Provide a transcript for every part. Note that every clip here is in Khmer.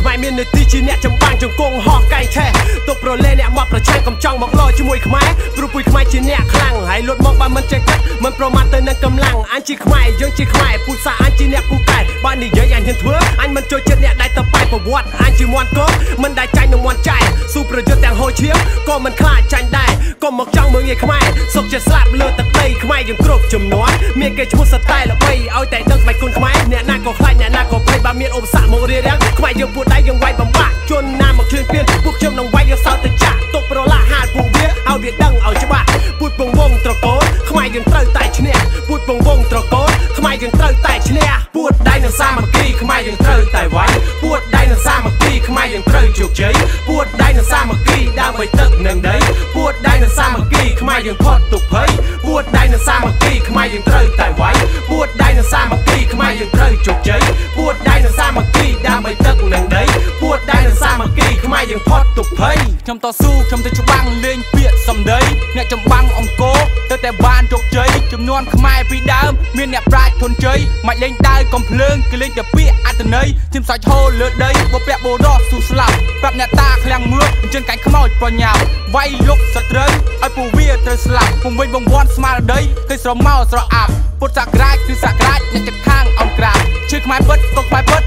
ខ្មែរមាននីតិជាអ្នកចម្បាំងជង្គង់ហោះកែងឆេះទុកប្រលេអ្នកមកប្រឆាំងកំចង់មកលោជាមួយខ្មែរព្រោះពុយខ្មែរជាអ្នកខ្លាំងហើយលុតមកបើមិនចេះកាត់មិនប្រមាថទៅនឹងកម្លាំងអញជាខ្មែរយើងជាខ្មែរពូសាអញជាអ្នកពូកែបើនិយាយអញហ៊ានធ្វើអញមិនចូលចិត្តអ្នកដែលទៅបែកប្រវត្តិអញជាមន់កោមិនដែលចាញ់នឹងមន់ចាយស៊ូប្រយុទ្ធទាំងហូរឈាមក៏មិនខ្លាចចាញ់ដែរកុំមកចង់មើងងាយខ្មែរសុកជាស្លាប់លើទឹកដីខ្មែរយើងគ្រប់ចំនួនមានគេឈ្មោះសតែល្បីឲ្យតែដឹងបាច់គុណខ្មែរអ្នកណាក៏ខ្លាចអ្នកណាក៏ភ័យ បើមានឧបសគ្គមករារាំងខ្មែរយើងពួតដៃយើងវាយបំបាក់ជនណាមកជឿនពៀនពួកខ្ញុំនឹងវាយយកសោតទៅចាក់ទុកប្រឡាក់ហាលពួកវាឲ្យវាដឹងឲ្យច្បាស់ពួតពងវងត្រកូលខ្មែរយើងត្រូវតែឈ្នះពួត យើងផុតទុកភ័យពួតដៃនឹងសាមគ្គីខ្មែរយើងត្រូវតែវាយពួតដៃនឹងសាមគ្គីខ្មែរយើងត្រូវជោគជ័យពួតដៃនឹងសាមគ្គីដើម្បីទឹកនឹងដីពួតដៃនឹងសាមគ្គីខ្មែរយើងផុតទុកភ័យខ្ញុំតស៊ូខ្ញុំទៅច្បាំងលេងពាក្យសំដីអ្នកចម្បាំងអង្គរទៅតែបានជោគជ័យ ចំនួនខ្មែរពីដើមមានអ្នកប្រាជ្ញធនជ័យមិនលេងដាវកំភ្លើងគេលេងតែពាក្យអត្តន័យជិមសាច់ហូរលើដីបពាក់បូរោះស៊ូស្លាប់ប្រាប់អ្នកតាឃ្លាំងមឿអញ្ចឹងកាញ់ខ្មោចប្រញាប់វាយលុកសត្រូវឲ្យពូវាត្រូវស្លាប់ពំវិញបងវាន់ស្មារតីឃើញស្រមោស្រអាប់ពុទ្ធសក្រាចគឺសក្រាចអ្នកចិត្តខាងអំក្រាបជឿខ្មែរពិតក៏ខ្មែរពិត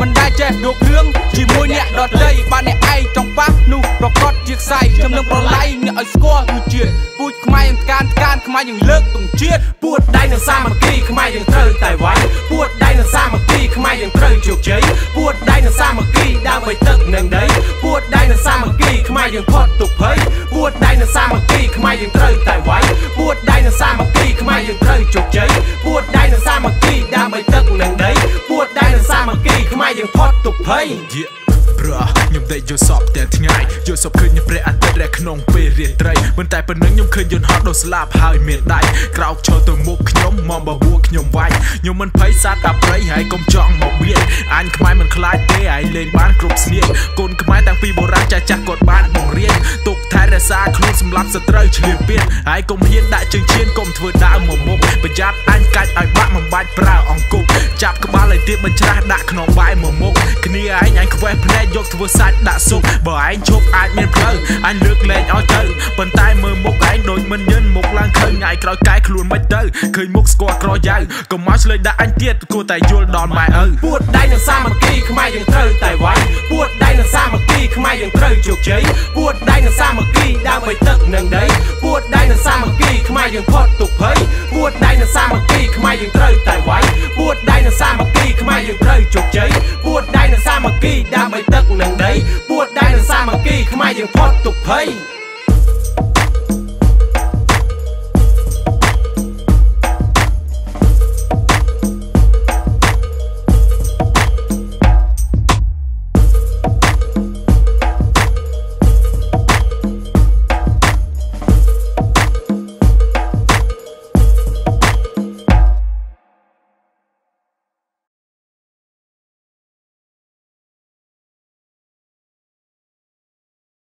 មិនដែលចេះយករឿងជាមួយអ្នកដតីបានអ្នកឯងចង់ប៉ះនោះប្រកបជាខ្សែខ្ញុំនឹងប្រឡ័យអ្នកឲ្យស្គាល់ដូចជាតិពូជខ្មែរយ៉ាងកានកានខ្មែរយ៉ាងលើកទងជាតិពួតដៃនឹងសាមគ្គីខ្មែរយើងត្រូវតែវាយពួតដៃនឹងសាមគ្គីខ្មែរយើងត្រូវជោគជ័យពួតដៃនឹងសាមគ្គីដើម្បីទឹកនឹងដីពួតដៃនឹងសាមគ្គីខ្មែរយើងផុតទុកភ័យពួតដៃនឹងសាមគ្គីខ្មែរយើង គ្គីខ្មែរយើងផុតទុកភ័យ ព្រោះខ្ញុំដេកយល់សពទាំងថ្ងៃយល់សពឃើញព្រះអាទិត្យរះក្នុងពេលរាត្រីមិនតែប៉ុណ្្នឹងខ្ញុំឃើញយន្តហោះដូរស្លាប់ហើយមានដៃក្រោកឈរទៅមុខខ្ញុំមកបបួខ្ញុំវាយខ្ញុំមិនភ័យសត្វអាប្រៃហើយកុំចង់មកបៀតអញខ្មែរមិនខ្លាចទេហើយលេងបានគ្រប់ស្នៀកកូនខ្មែរតាំងពីបុរាណចាស់ចាស់គាត់បានបង្រៀនទុកថែរក្សាខ្លួនសម្រាប់សត្រូវឆ្លៀនពៀនហើយកុំហ៊ានដាក់ជើងឈានកុំធ្វើដើមមកមុខប្រយ័ត្នអញកាច់ឲ្យបាក់មិនបាច់ប្រើអង្គុកចាប់ក្បាលឲ្យទៀតបញ្ច្រាស់ដាក់ក្នុងបាយមកមុខគ្នាឯងអញខ្វេះភ្នែកយកធ្វើសាច់ដាក់ស៊ុបបើឯងឈប់អាចមានផ្លូវអញលើកលែងឲ្យទៅប៉ុន្តែមើលមុខឯងដូចមិនញិនមុខឡើងខើញថ្ងៃក្រោយកែខ្លួនមិនទៅឃើញមុខស្គាល់ក្រយ៉ាវកុំមកឆ្លេចដាក់អញទៀតគួរតែយល់ដល់ម៉ែឪពួតដៃនឹងសាមគ្គីខ្មែរយើងត្រូវតែវាយពួតដៃនឹងសាមគ្គីខ្មែរយើងត្រូវជោគជ័យពួតដៃនឹងសាមគ្គីដើម្បី